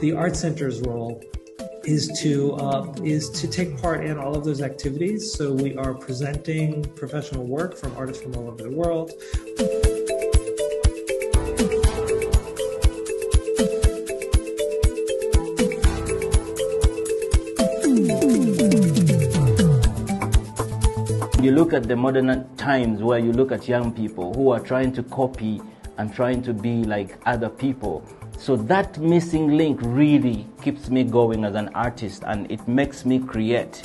The art Center's role is to uh, is to take part in all of those activities. So we are presenting professional work from artists from all over the world. You look at the modern times where you look at young people who are trying to copy and trying to be like other people. So that missing link really keeps me going as an artist and it makes me create.